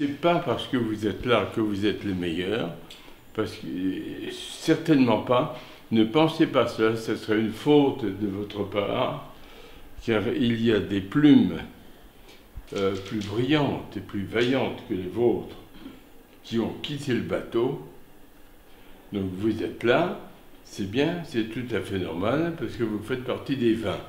C'est pas parce que vous êtes là que vous êtes le meilleur, parce que certainement pas. Ne pensez pas cela, ce serait une faute de votre part, car il y a des plumes euh, plus brillantes et plus vaillantes que les vôtres qui ont quitté le bateau. Donc vous êtes là, c'est bien, c'est tout à fait normal, parce que vous faites partie des vins.